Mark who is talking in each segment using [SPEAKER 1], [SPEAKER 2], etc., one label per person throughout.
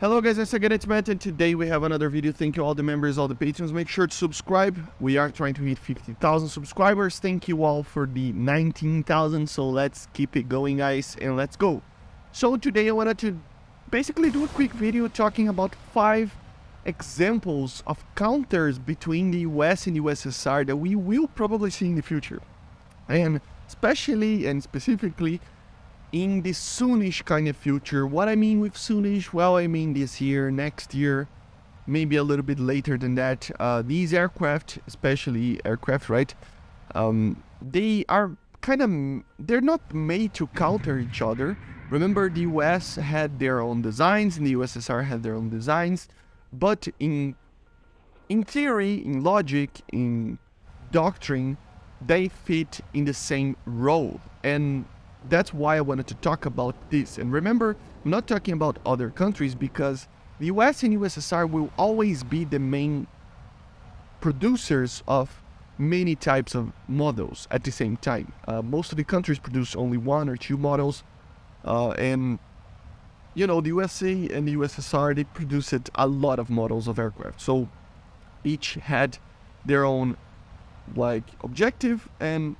[SPEAKER 1] Hello guys, it's again, it's Matt, and today we have another video. Thank you all the members, all the patrons. Make sure to subscribe. We are trying to hit 50,000 subscribers. Thank you all for the 19,000. So let's keep it going, guys, and let's go. So today I wanted to basically do a quick video talking about five examples of counters between the US and the USSR that we will probably see in the future. And especially and specifically in the soonish kind of future. What I mean with soonish, well, I mean this year, next year, maybe a little bit later than that. Uh, these aircraft, especially aircraft, right? Um, they are kind of they're not made to counter each other. Remember, the US had their own designs, and the USSR had their own designs, but in in theory, in logic, in doctrine, they fit in the same role. And that's why I wanted to talk about this. And remember, I'm not talking about other countries because the US and USSR will always be the main producers of many types of models at the same time. Uh, most of the countries produce only one or two models, uh, and you know the USA and the USSR they produced a lot of models of aircraft. So each had their own like objective and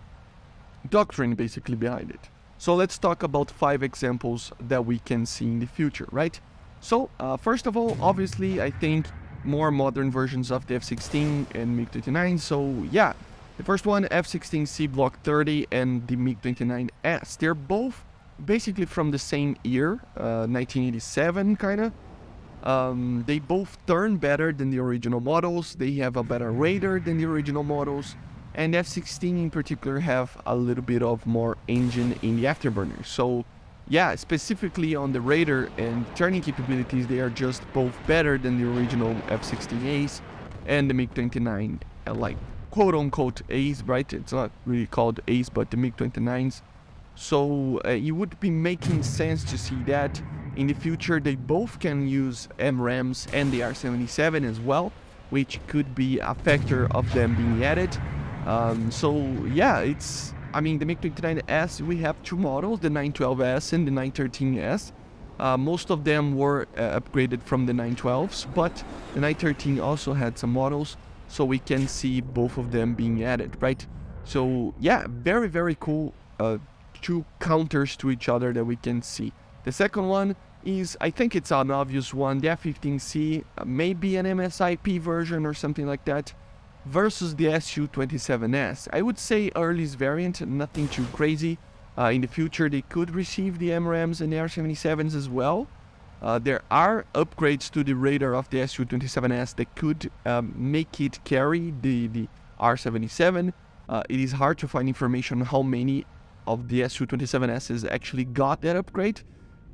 [SPEAKER 1] doctrine basically behind it. So let's talk about five examples that we can see in the future, right? So uh, first of all, obviously, I think more modern versions of the F-16 and MiG-29. So yeah, the first one, F-16C Block 30 and the MiG-29S. They're both basically from the same year, uh, 1987 kind of. Um, they both turn better than the original models. They have a better radar than the original models and F-16 in particular have a little bit of more engine in the afterburner. So yeah, specifically on the radar and turning capabilities, they are just both better than the original F-16As and the MiG-29, uh, like quote-unquote A's, right? It's not really called A's, but the MiG-29s. So uh, it would be making sense to see that in the future they both can use AMRAAMs and the R-77 as well, which could be a factor of them being added. Um, so yeah, it's I mean the MiG-29S we have two models, the 912S and the 913S. Uh, most of them were uh, upgraded from the 912s, but the 913 also had some models, so we can see both of them being added, right? So yeah, very very cool. Uh, two counters to each other that we can see. The second one is, I think it's an obvious one, the F-15C, uh, maybe an MSIP version or something like that versus the Su-27S. I would say early's variant, nothing too crazy. Uh, in the future, they could receive the AMRAAMs and the R-77s as well. Uh, there are upgrades to the radar of the Su-27S that could um, make it carry the, the R-77. Uh, it is hard to find information on how many of the Su-27Ss actually got that upgrade,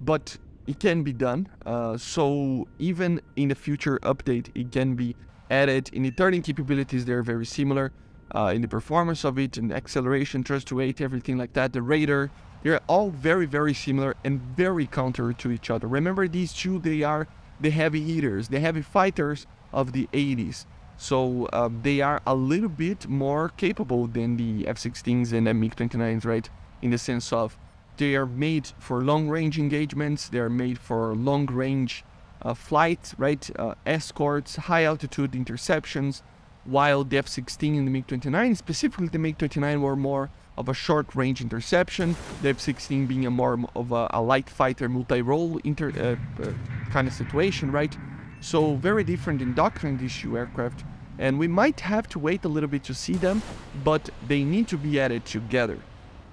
[SPEAKER 1] but it can be done. Uh, so even in the future update, it can be In the turning capabilities, they're very similar. Uh, in the performance of it, and acceleration, thrust to weight, everything like that, the radar, they're all very, very similar and very counter to each other. Remember, these two, they are the heavy hitters, the heavy fighters of the 80s. So uh, they are a little bit more capable than the F-16s and the MiG-29s, right? In the sense of they are made for long-range engagements, they are made for long-range uh, flight, right? Uh, escorts, high altitude interceptions, while the F-16 and the MiG-29, specifically the MiG-29, were more of a short range interception, the F-16 being a more of a, a light fighter multi-role inter uh, kind of situation, right? So very different in doctrine these two aircraft, and we might have to wait a little bit to see them, but they need to be added together.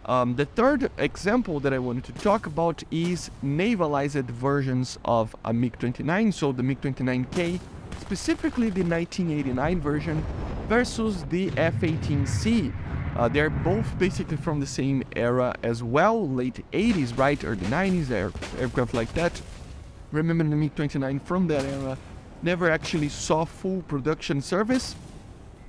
[SPEAKER 1] Um, the third example that I wanted to talk about is navalized versions of a MiG-29, so the MiG-29K, specifically the 1989 version versus the F-18C. Uh, they're both basically from the same era as well, late 80s, right, or the 90s, air aircraft like that. Remember the MiG-29 from that era never actually saw full production service,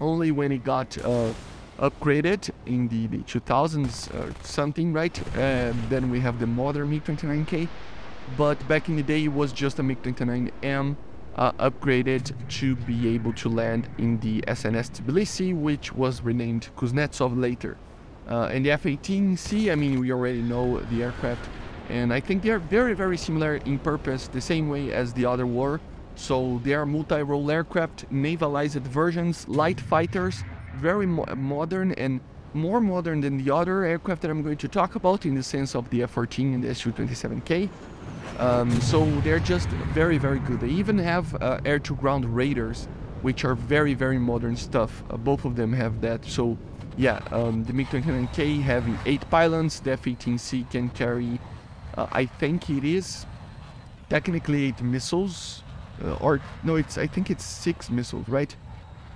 [SPEAKER 1] only when it got uh, upgraded in the, the 2000s or something, right? And then we have the modern MiG-29K. But back in the day, it was just a MiG-29M uh, upgraded to be able to land in the SNS Tbilisi, which was renamed Kuznetsov later. Uh, and the F-18C, I mean, we already know the aircraft. And I think they are very, very similar in purpose, the same way as the other war. So they are multi-role aircraft, navalized versions, light fighters, very mo modern and more modern than the other aircraft that I'm going to talk about in the sense of the F-14 and the Su-27K. Um, so they're just very, very good. They even have uh, air-to-ground radars, which are very, very modern stuff. Uh, both of them have that. So yeah, um, the MiG-29K having 8 pylons, the F-18C can carry, uh, I think it is technically 8 missiles, uh, or no, it's I think it's 6 missiles, right?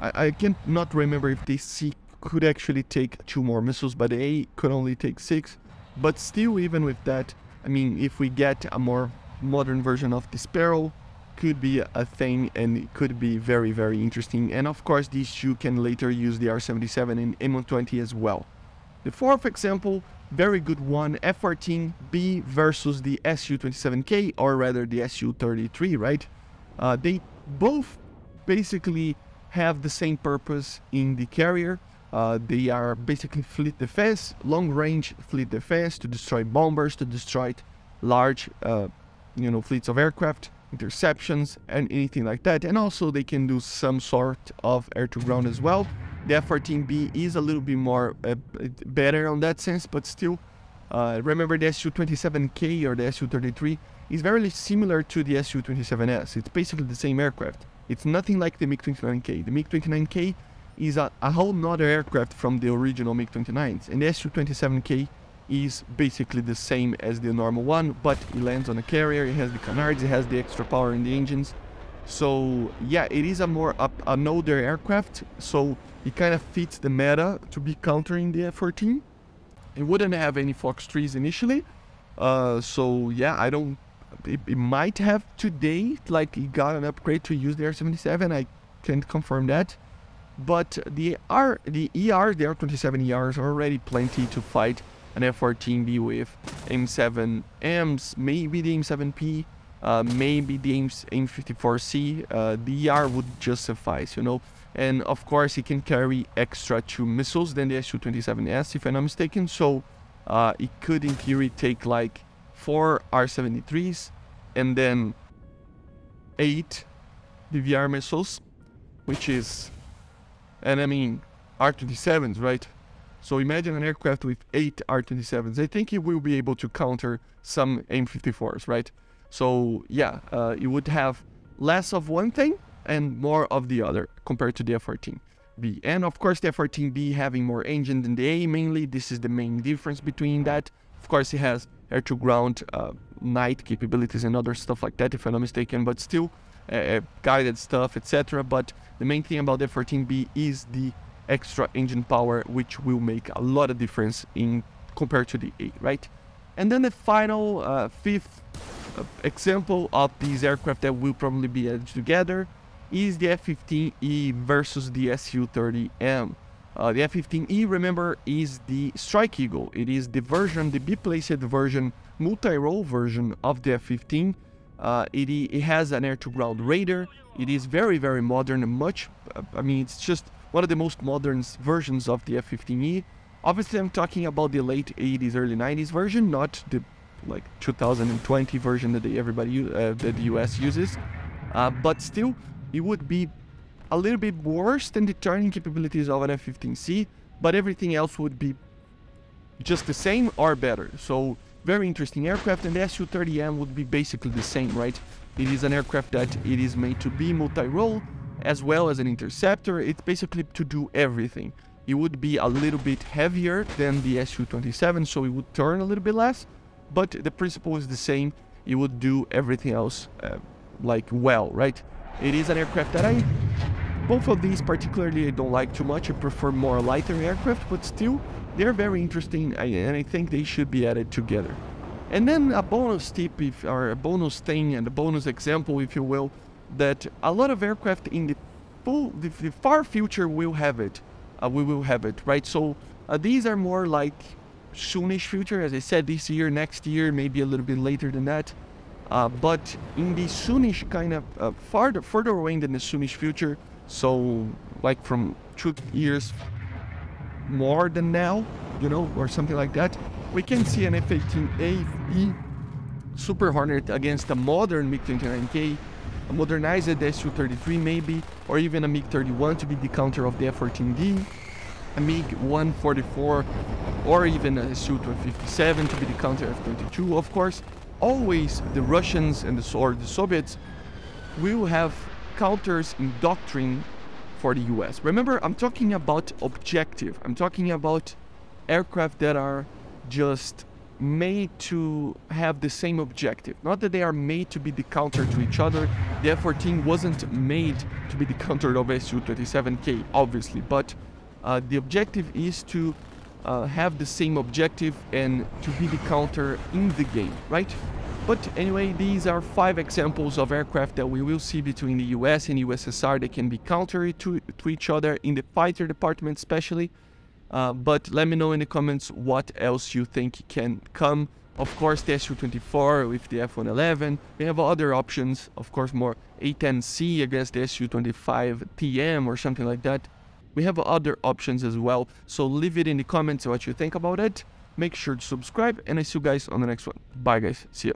[SPEAKER 1] I, I can not remember if the C could actually take 2 more missiles, but A could only take 6. But still, even with that, I mean, if we get a more modern version of the Sparrow, could be a thing and it could be very, very interesting. And of course, these two can later use the R77 and AIM-120 as well. The fourth example, very good one, F-14B versus the Su-27K, or rather the Su-33, right? Uh, they both basically have the same purpose in the carrier. Uh, they are basically fleet defense, long-range fleet defense to destroy bombers, to destroy large, uh, you know, fleets of aircraft interceptions and anything like that. And also they can do some sort of air to ground as well. The F-14B is a little bit more uh, better on that sense, but still, uh, remember the Su-27K or the Su-33 is very similar to the Su-27S. It's basically the same aircraft. It's nothing like the MiG-29K. The MiG-29K is a, a whole nother aircraft from the original MiG-29s, and the Su-27K is basically the same as the normal one, but it lands on a carrier, it has the canards, it has the extra power in the engines. So yeah, it is a more up, an older aircraft, so it kind of fits the meta to be countering the F-14. It wouldn't have any Fox 3s initially, uh, so yeah, I don't. It, it, might have today, like it got an upgrade to use the R-77. I can't confirm that, but the R, the ER, the R-27 ERs are already plenty to fight an F-14B with M7 M's, maybe the AIM-7P, uh, maybe the AIM-54C uh, the ER would just suffice, you know. And of course, it can carry extra two missiles than the Su-27S, if I'm not mistaken. So uh, it could, in theory, take like four R-73s and then eight BVR missiles, which is, and I mean, R-27s, right? So imagine an aircraft with eight R-27s. I think it will be able to counter some AIM-54s, right? So yeah, uh, it would have less of one thing and more of the other compared to the F-14B. And of course, the F-14B having more engine than the A mainly. This is the main difference between that. Of course, it has air-to-ground uh, night capabilities and other stuff like that, if I'm not mistaken, but still uh, uh guided stuff, etc. But the main thing about the F-14B is the extra engine power, which will make a lot of difference in compared to the A, right? And then the final uh, fifth uh, example of these aircraft that will probably be added together is the F-15E versus the Su-30M. Uh, the F-15E, remember, is the Strike Eagle. It is the version, the biplaced version, multi-role version of the F-15. Uh, it, it has an air-to-ground radar. It is very, very modern, much, I mean, it's just one of the most modern versions of the F-15E. Obviously, I'm talking about the late 80s, early 90s version, not the like 2020 version that the, everybody uh, that the US uses. Uh, but still, it would be a little bit worse than the turning capabilities of an F-15C, but everything else would be just the same or better. So very interesting aircraft, and the Su-30M would be basically the same, right? It is an aircraft that it is made to be multi-role, as well as an interceptor. It's basically to do everything. It would be a little bit heavier than the Su-27, so it would turn a little bit less, but the principle is the same. It would do everything else uh, like well, right? It is an aircraft that I... Both of these particularly I don't like too much. I prefer more lighter aircraft, but still, they're very interesting and I think they should be added together. And then a bonus tip, if, or a bonus thing and a bonus example, if you will, that a lot of aircraft in the full, the, the far future will have it. Uh, we will have it, right? So uh, these are more like soonish future, as I said, this year, next year, maybe a little bit later than that. Uh, but in the soonish kind of uh, farther further away than the soonish future, so like from two years more than now, you know, or something like that, we can see an F-18A Super Hornet against a modern MiG-29K, a modernized Su-33 maybe, or even a MiG-31 to be the counter of the F-14D, a MiG-1.44, or even a Su-57 to be the counter F-22, of course. Always the Russians and the, or the Soviets will have counters in doctrine for the US. Remember, I'm talking about objective. I'm talking about aircraft that are just made to have the same objective. Not that they are made to be the counter to each other. The F-14 wasn't made to be the counter of Su-27K, obviously, but uh, the objective is to uh, have the same objective and to be the counter in the game, right? But anyway, these are five examples of aircraft that we will see between the US and USSR that can be counter to, to each other in the fighter department especially. Uh, but let me know in the comments what else you think can come. Of course, the Su-24 with the F-111. We have other options, of course, more A-10C against the Su-25TM or something like that. We have other options as well, so leave it in the comments what you think about it. Make sure to subscribe, and I see you guys on the next one. Bye, guys. See ya.